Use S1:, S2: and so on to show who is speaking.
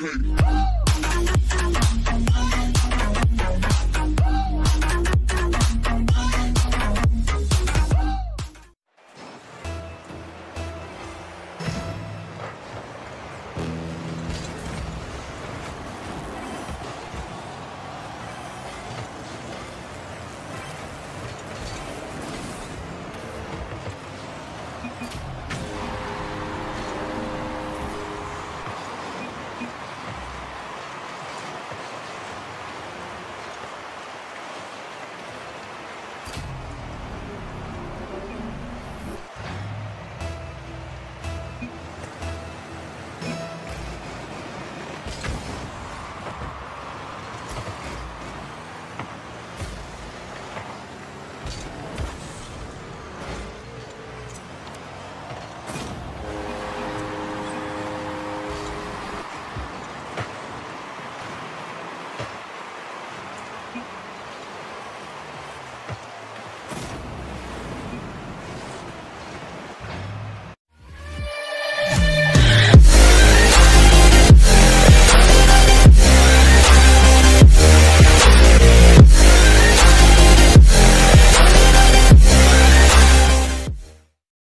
S1: okay.